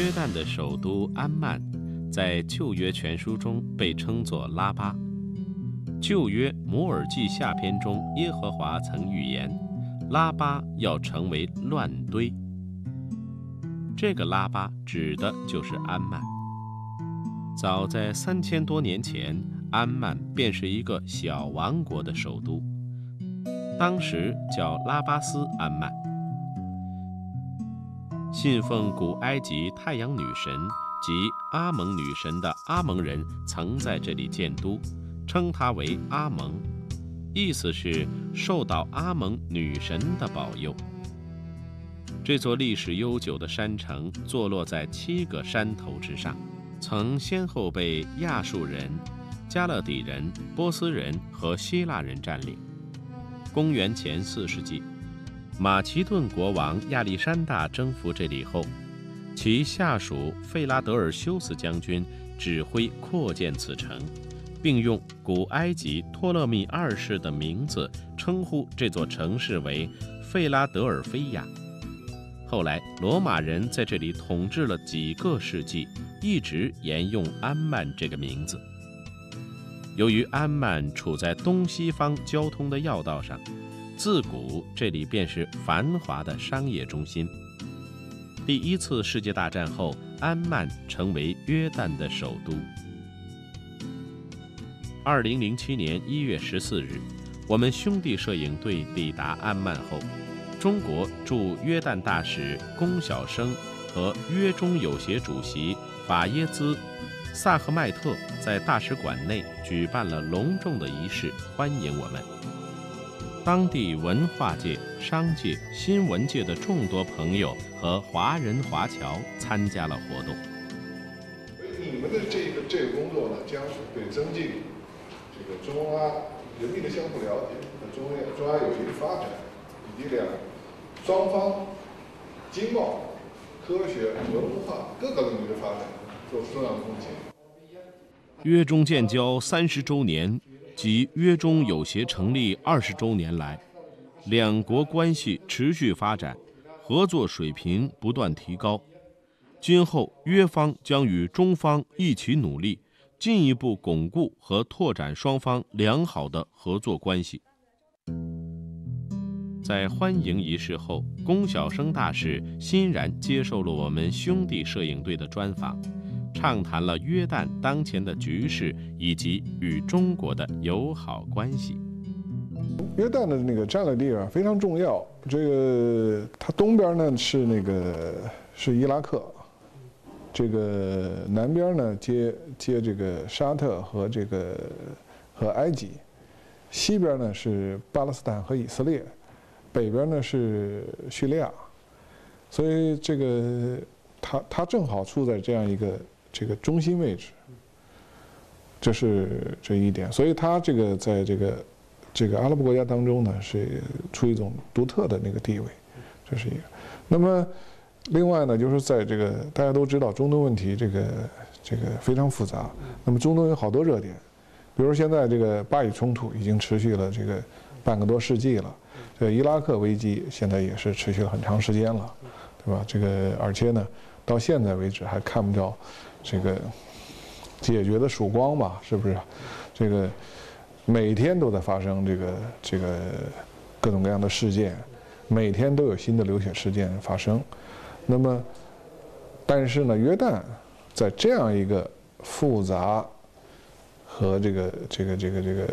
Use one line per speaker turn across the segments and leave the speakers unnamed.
约旦的首都安曼，在旧约全书中被称作拉巴。旧约摩尔记下篇中，耶和华曾预言，拉巴要成为乱堆。这个拉巴指的就是安曼。早在三千多年前，安曼便是一个小王国的首都，当时叫拉巴斯安曼。信奉古埃及太阳女神及阿蒙女神的阿蒙人曾在这里建都，称它为阿蒙，意思是受到阿蒙女神的保佑。这座历史悠久的山城坐落在七个山头之上。曾先后被亚述人、加勒底人、波斯人和希腊人占领。公元前四世纪，马其顿国王亚历山大征服这里后，其下属费拉德尔修斯将军指挥扩建此城，并用古埃及托勒密二世的名字称呼这座城市为费拉德尔菲亚。后来，罗马人在这里统治了几个世纪，一直沿用安曼这个名字。由于安曼处在东西方交通的要道上，自古这里便是繁华的商业中心。第一次世界大战后，安曼成为约旦的首都。二零零七年一月十四日，我们兄弟摄影队抵达安曼后。中国驻约旦大使龚晓生和约中友协主席法耶兹·萨赫迈特在大使馆内举办了隆重的仪式，欢迎我们。当地文化界、商界、新闻界的众多朋友和华人华侨参加了活动。
你们的这个这个工作呢，将是对增进这个中阿人民的相互了解和中亚中阿友谊的发展以及两。双方经贸、科学、文化各个领域的发展做出重要的贡献。
约中建交三十周年及约中友协成立二十周年来，两国关系持续发展，合作水平不断提高。今后约方将与中方一起努力，进一步巩固和拓展双方良好的合作关系。在欢迎仪式后，龚晓生大使欣然接受了我们兄弟摄影队的专访，畅谈了约旦当前的局势以及与中国的友好关系。
约旦的那个战略地位非常重要，这个它东边呢是那个是伊拉克，这个南边呢接接这个沙特和这个和埃及，西边呢是巴勒斯坦和以色列。北边呢是叙利亚，所以这个它它正好处在这样一个这个中心位置，这是这一点。所以它这个在这个这个阿拉伯国家当中呢，是出一种独特的那个地位，这是一个。那么另外呢，就是在这个大家都知道中东问题这个这个非常复杂。那么中东有好多热点，比如现在这个巴以冲突已经持续了这个半个多世纪了。这伊拉克危机现在也是持续了很长时间了，对吧？这个而且呢，到现在为止还看不着这个解决的曙光吧？是不是？这个每天都在发生这个这个各种各样的事件，每天都有新的流血事件发生。那么，但是呢，约旦在这样一个复杂和这个这个这个这个。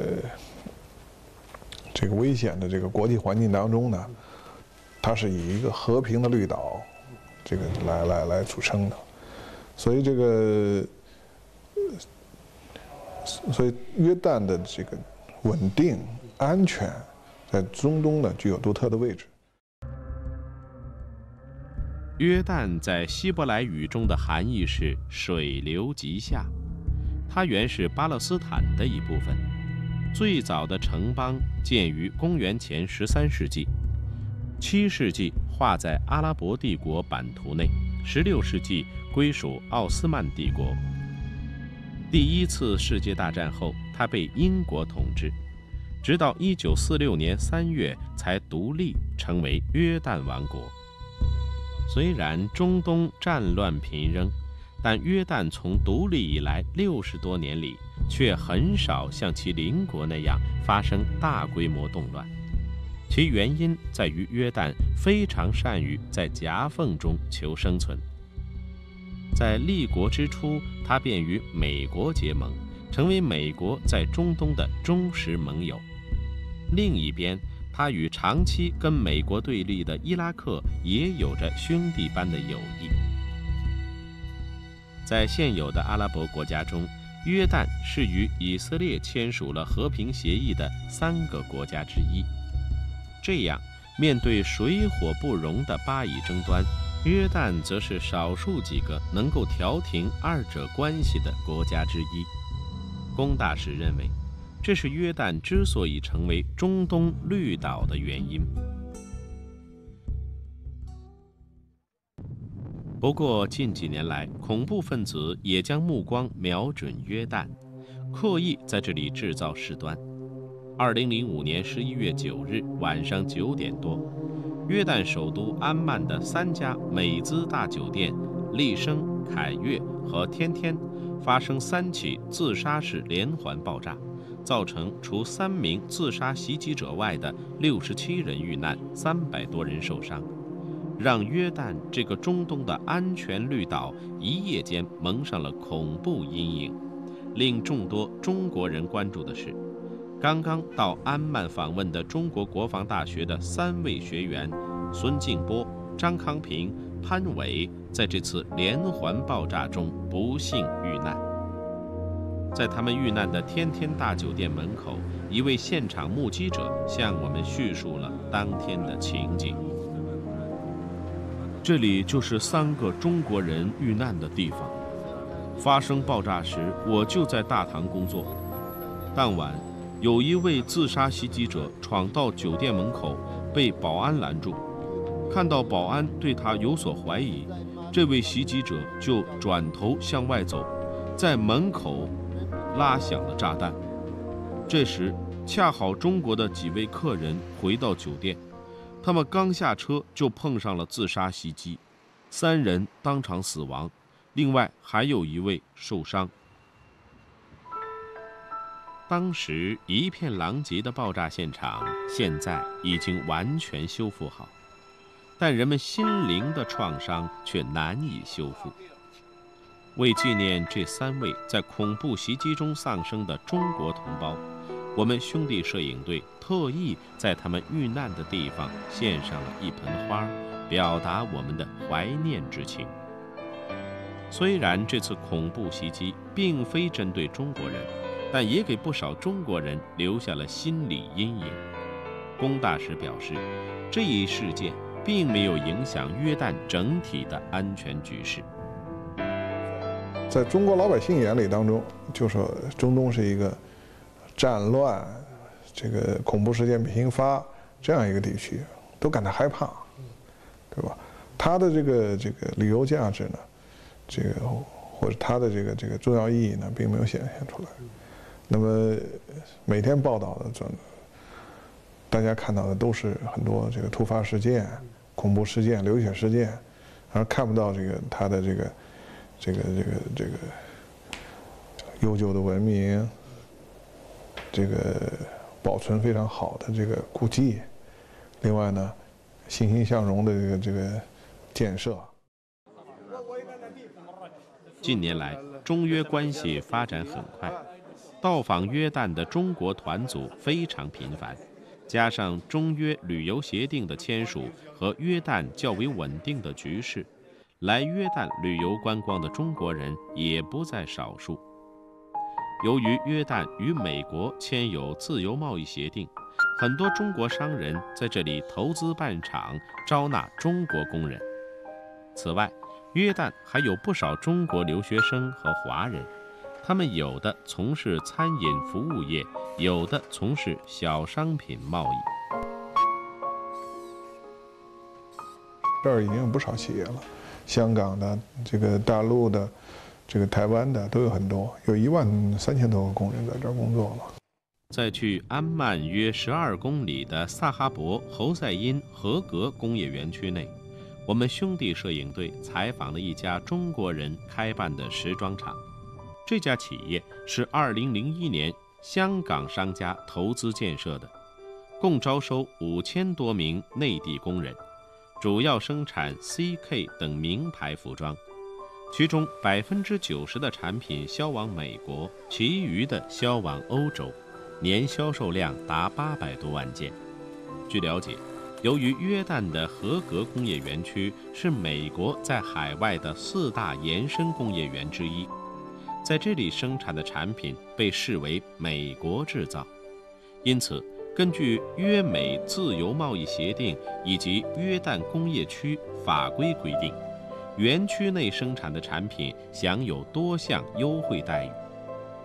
这个危险的这个国际环境当中呢，它是以一个和平的绿岛，这个来来来组成的，所以这个，所以约旦的这个稳定安全，在中东呢具有独特的位置。
约旦在希伯来语中的含义是“水流急下”，它原是巴勒斯坦的一部分。最早的城邦建于公元前十三世纪，七世纪划在阿拉伯帝国版图内，十六世纪归属奥斯曼帝国。第一次世界大战后，它被英国统治，直到一九四六年三月才独立，成为约旦王国。虽然中东战乱频仍，但约旦从独立以来六十多年里，却很少像其邻国那样发生大规模动乱。其原因在于约旦非常善于在夹缝中求生存。在立国之初，他便与美国结盟，成为美国在中东的忠实盟友。另一边，他与长期跟美国对立的伊拉克也有着兄弟般的友谊。在现有的阿拉伯国家中，约旦是与以色列签署了和平协议的三个国家之一。这样，面对水火不容的巴以争端，约旦则是少数几个能够调停二者关系的国家之一。龚大使认为，这是约旦之所以成为中东绿岛的原因。不过，近几年来，恐怖分子也将目光瞄准约旦，刻意在这里制造事端。二零零五年十一月九日晚上九点多，约旦首都安曼的三家美资大酒店——丽笙、凯悦和天天，发生三起自杀式连环爆炸，造成除三名自杀袭击者外的六十七人遇难，三百多人受伤，让约旦这个中东的安全绿岛一夜间蒙上了恐怖阴影。令众多中国人关注的是。刚刚到安曼访问的中国国防大学的三位学员孙静波、张康平、潘伟，在这次连环爆炸中不幸遇难。在他们遇难的天天大酒店门口，一位现场目击者向我们叙述了当天的情景。
这里就是三个中国人遇难的地方。发生爆炸时，我就在大堂工作。当晚。有一位自杀袭击者闯到酒店门口，被保安拦住。看到保安对他有所怀疑，这位袭击者就转头向外走，在门口拉响了炸弹。这时，恰好中国的几位客人回到酒店，他们刚下车就碰上了自杀袭击，三人当场死亡，另外还有一位受伤。
当时一片狼藉的爆炸现场，现在已经完全修复好，但人们心灵的创伤却难以修复。为纪念这三位在恐怖袭击中丧生的中国同胞，我们兄弟摄影队特意在他们遇难的地方献上了一盆花，表达我们的怀念之情。虽然这次恐怖袭击并非针对中国人。但也给不少中国人留下了心理阴影。龚大使表示，这一事件并没有影响约旦整体的安全局势。
在中国老百姓眼里当中，就说中东是一个战乱、这个恐怖事件频发这样一个地区，都感到害怕，对吧？它的这个这个旅游价值呢，这个或者它的这个这个重要意义呢，并没有显现出来。那么每天报道的这，大家看到的都是很多这个突发事件、恐怖事件、流血事件，而看不到这个它的这个这个这个这个悠久的文明，这个保存非常好的这个古迹，另外呢，欣欣向荣的这个这个建设。
近年来，中约关系发展很快。到访约旦的中国团组非常频繁，加上中约旅游协定的签署和约旦较为稳定的局势，来约旦旅游观光的中国人也不在少数。由于约旦与美国签有自由贸易协定，很多中国商人在这里投资办厂，招纳中国工人。此外，约旦还有不少中国留学生和华人。他们有的从事餐饮服务业，有的从事小商品贸易。
这儿已经有不少企业了，香港的、这个大陆的、这个台湾的都有很多，有一万三千多个工人在这儿工作了。
在距安曼约十二公里的萨哈伯侯赛因合格工业园区内，我们兄弟摄影队采访了一家中国人开办的时装厂。这家企业是2001年香港商家投资建设的，共招收五千多名内地工人，主要生产 CK 等名牌服装，其中百分之九十的产品销往美国，其余的销往欧洲，年销售量达八百多万件。据了解，由于约旦的合格工业园区是美国在海外的四大延伸工业园之一。在这里生产的产品被视为美国制造，因此，根据约美自由贸易协定以及约旦工业区法规规定，园区内生产的产品享有多项优惠待遇，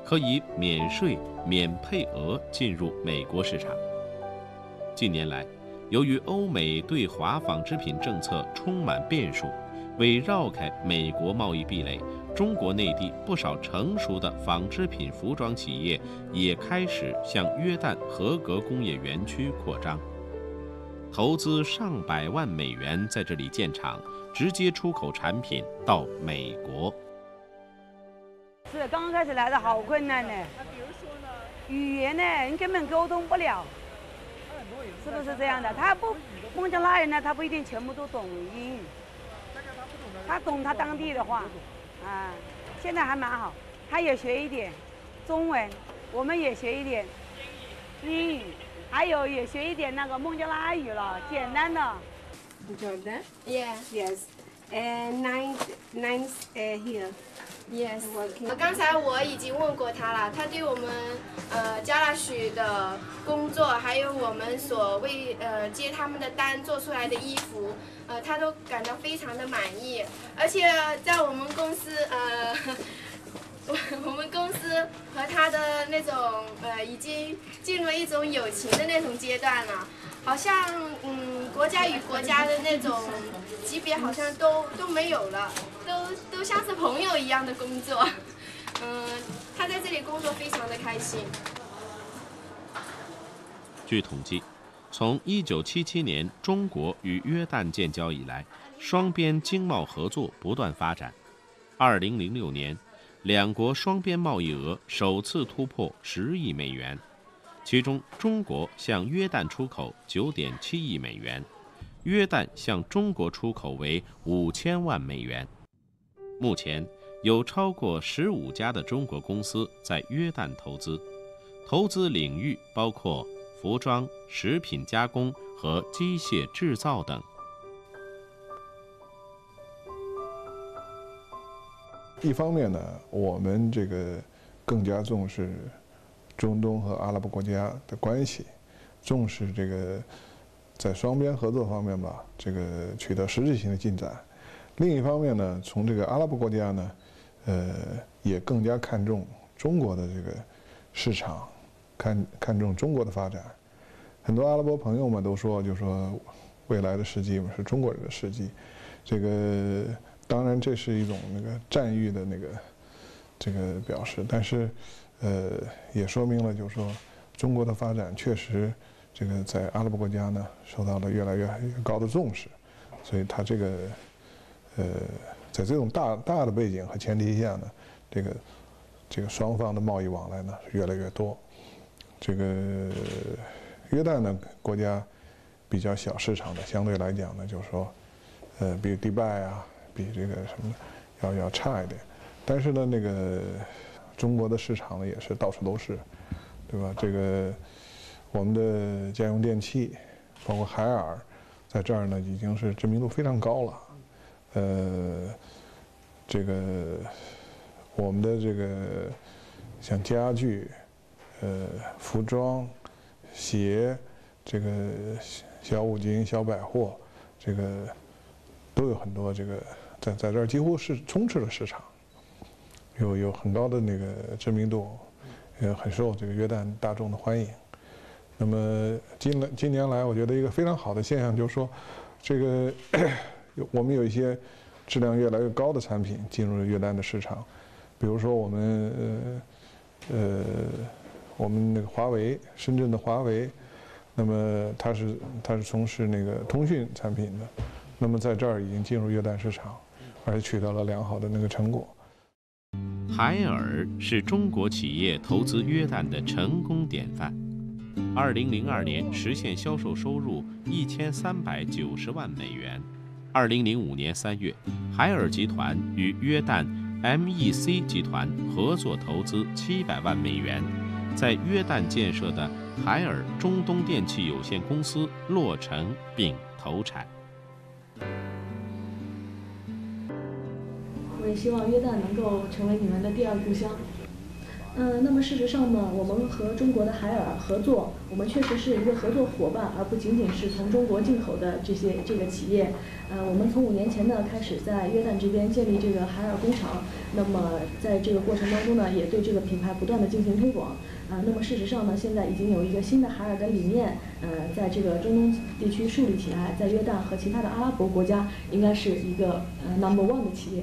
可以免税、免配额进入美国市场。近年来，由于欧美对华纺织品政策充满变数，为绕开美国贸易壁垒。中国内地不少成熟的纺织品服装企业也开始向约旦合格工业园区扩张，投资上百万美元在这里建厂，直接出口产品到美国。
是刚刚开始来的好困难呢。
那比如说呢？
语言呢，你根本沟通不了，是不是这样的？他不，孟加拉人呢，他不一定全部都懂英语，他懂他当地的话。啊，现在还蛮好，他也学一点中文，我们也学一点英语，还有也学一点那个孟加拉语了，简单的。
Jordan?
Yeah.
Yes. And nine, nine uh, here.
Yes.
Working.
刚才我已经问过他了，他对我们呃加拉许的工作，还有我们所为呃接他们的单做出来的衣服。呃，他都感到非常的满意，而且在我们公司，呃，我 我们公司和他的那种，呃，已经进入一种友情的那种阶段了，好像，嗯，国家与国家的那种级别好像都都没有了，都都像是朋友一样的工作，嗯，他在这里工作非常的开心。
据统计。从1977年中国与约旦建交以来，双边经贸合作不断发展。2006年，两国双边贸易额首次突破10亿美元，其中中国向约旦出口9.7亿美元，约旦向中国出口为5000万美元。目前，有超过15家的中国公司在约旦投资，投资领域包括。服装、食品加工和机械制造等。
一方面呢，我们这个更加重视中东和阿拉伯国家的关系，重视这个在双边合作方面吧，这个取得实质性的进展。另一方面呢，从这个阿拉伯国家呢，呃，也更加看重中国的这个市场。看看重中国的发展，很多阿拉伯朋友们都说，就说未来的世纪嘛是中国人的世纪。这个当然这是一种那个赞誉的那个这个表示，但是呃也说明了，就是说中国的发展确实这个在阿拉伯国家呢受到了越来越高的重视，所以他这个呃在这种大大的背景和前提下呢，这个这个双方的贸易往来呢是越来越多。这个约旦呢，国家比较小市场的，相对来讲呢，就是说，呃，比迪拜啊，比这个什么要要差一点。但是呢，那个中国的市场呢，也是到处都是，对吧？这个我们的家用电器，包括海尔，在这儿呢，已经是知名度非常高了。呃，这个我们的这个像家具。呃，服装、鞋，这个小五金、小百货，这个都有很多。这个在在这儿几乎是充斥了市场，有有很高的那个知名度，也很受这个约旦大众的欢迎。那么近来近年来，我觉得一个非常好的现象就是说，这个 我们有一些质量越来越高的产品进入了约旦的市场，比如说我们呃呃。我们那个华为，深圳的华为，那么它是它是从事那个通讯产品的，那么在这儿已经进入约旦市场，而且取得了良好的那个成果。
海尔是中国企业投资约旦的成功典范。二零零二年实现销售收入一千三百九十万美元。二零零五年三月，海尔集团与约旦 MEC 集团合作投资七百万美元，在约旦建设的海尔中东电器有限公司落成并投产。
也希望约旦能够成为你们的第二故乡。嗯，那么事实上呢，我们和中国的海尔合作，我们确实是一个合作伙伴，而不仅仅是从中国进口的这些这个企业。呃，我们从五年前呢开始在约旦这边建立这个海尔工厂，那么在这个过程当中呢，也对这个品牌不断的进行推广。啊，那么事实上呢，现在已经有一个新的海尔的理念，呃，在这个中东地区树立起来，在约旦和其他的阿拉伯国家，应该是一个呃 number one 的企业。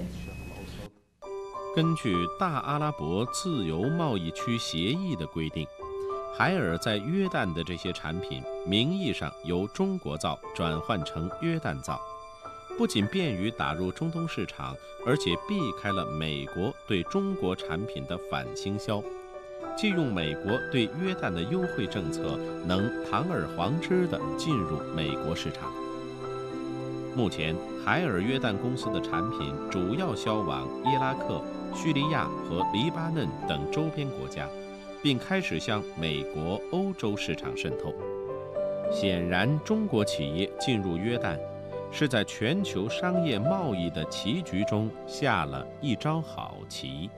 根据大阿拉伯自由贸易区协议的规定，海尔在约旦的这些产品名义上由中国造转换成约旦造，不仅便于打入中东市场，而且避开了美国对中国产品的反倾销，借用美国对约旦的优惠政策，能堂而皇之地进入美国市场。目前，海尔约旦公司的产品主要销往伊拉克。叙利亚和黎巴嫩等周边国家，并开始向美国、欧洲市场渗透。显然，中国企业进入约旦，是在全球商业贸易的棋局中下了一招好棋。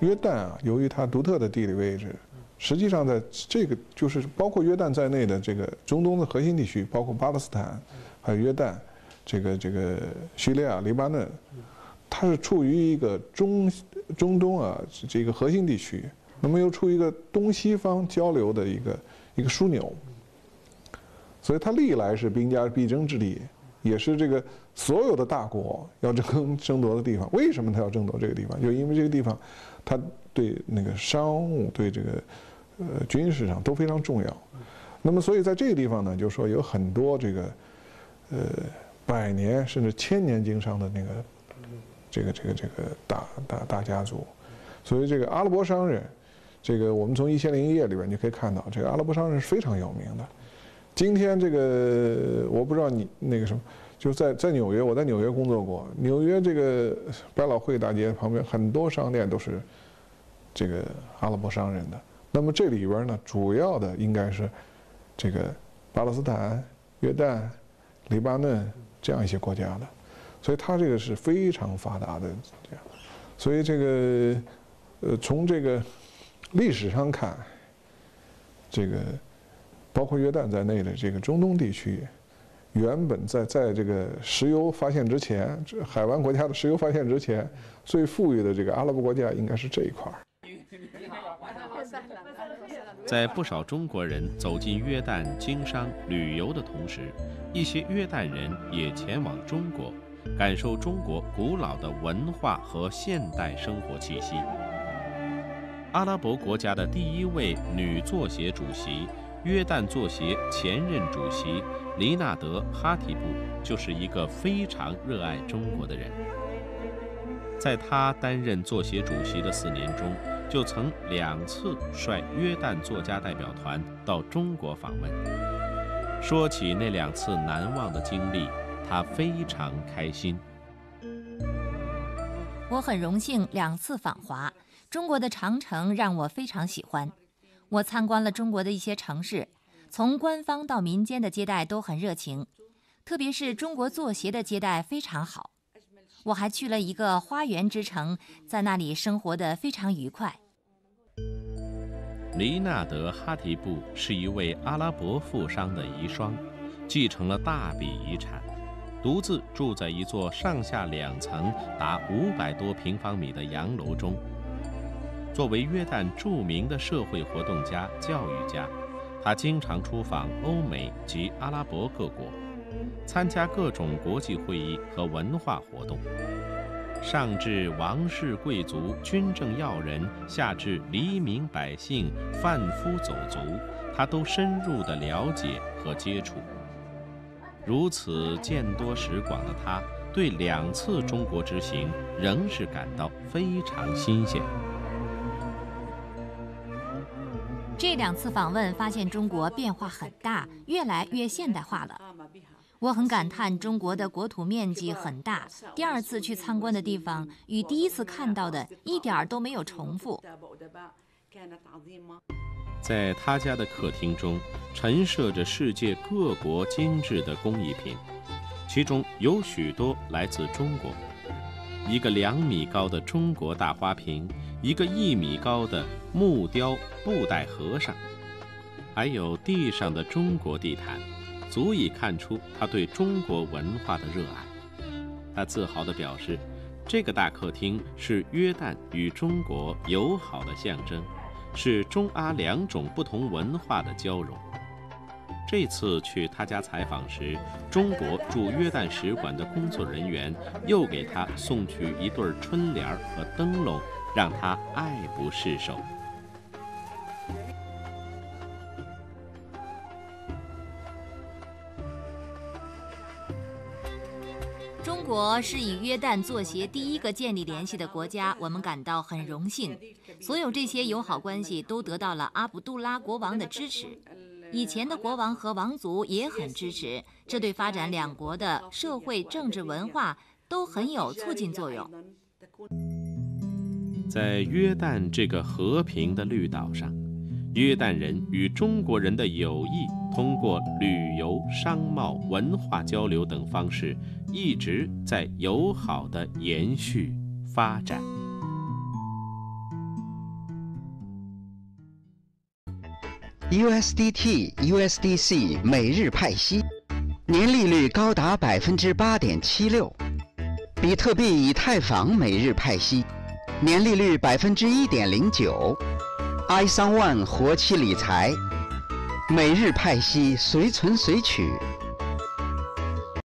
约旦啊，由于它独特的地理位置，实际上在这个就是包括约旦在内的这个中东的核心地区，包括巴勒斯坦，还有约旦。这个这个叙利亚、黎巴嫩，它是处于一个中中东啊这个核心地区，那么又处于一个东西方交流的一个一个枢纽，所以它历来是兵家必争之地，也是这个所有的大国要争 争夺的地方。为什么他要争夺这个地方？就因为这个地方，它对那个商务、对这个呃军事上都非常重要。那么，所以在这个地方呢，就是说有很多这个呃。百年甚至千年经商的那个，这个这个这个大大大家族，所以这个阿拉伯商人，这个我们从《一千零一夜》里边你可以看到，这个阿拉伯商人是非常有名的。今天这个我不知道你那个什么，就是在在纽约，我在纽约工作过，纽约这个百老汇大街旁边很多商店都是这个阿拉伯商人的。那么这里边呢，主要的应该是这个巴勒斯坦、约旦、黎巴嫩。这样一些国家的，所以它这个是非常发达的这样，所以这个呃从这个历史上看，这个包括约旦在内的这个中东地区，原本在在这个石油发现之前，这海湾国家的石油发现之前，最富裕的这个阿拉伯国家应该是这一块儿。
在不少中国人走进约旦经商旅游的同时，一些约旦人也前往中国，感受中国古老的文化和现代生活气息。阿拉伯国家的第一位女作协主席、约旦作协前任主席黎纳德·哈提布，就是一个非常热爱中国的人。在他担任作协主席的四年中，就曾两次率约旦作家代表团到中国访问。说起那两次难忘的经历，他非常开心。
我很荣幸两次访华，中国的长城让我非常喜欢。我参观了中国的一些城市，从官方到民间的接待都很热情，特别是中国作协的接待非常好。我还去了一个花园之城，在那里生活的非常愉快。
黎纳德·哈提布是一位阿拉伯富商的遗孀，继承了大笔遗产，独自住在一座上下两层、达五百多平方米的洋楼中。作为约旦著名的社会活动家、教育家，他经常出访欧美及阿拉伯各国。参加各种国际会议和文化活动，上至王室贵族、军政要人，下至黎民百姓、贩夫走卒，他都深入的了解和接触。如此见多识广的他，对两次中国之行仍是感到非常新鲜。
这两次访问发现中国变化很大，越来越现代化了。我很感叹中国的国土面积很大。第二次去参观的地方与第一次看到的一点儿都没有重复。
在他家的客厅中，陈设着世界各国精致的工艺品，其中有许多来自中国。一个两米高的中国大花瓶。一个一米高的木雕布袋和尚，还有地上的中国地毯，足以看出他对中国文化的热爱。他自豪地表示，这个大客厅是约旦与中国友好的象征，是中阿两种不同文化的交融。这次去他家采访时，中国驻约旦使馆的工作人员又给他送去一对春联和灯笼。让他爱不释手。
国是以约旦作协第一个建立联系的国家，我们感到很荣幸。所有这些友好关系都得到了阿卜杜拉国王的支持，以前的国王和王族也很支持，这对发展两国的社会、政治、文化都很有促进作用。
在约旦这个和平的绿岛上，约旦人与中国人的友谊，通过旅游、商贸、文化交流等方式，一直在友好的延续发展。
USDT、USDC 每日派息，年利率高达百分之八点七六；比特币、以太坊每日派息。年利率百分之一点零九，i 三万活期理财，每日派息随存随取。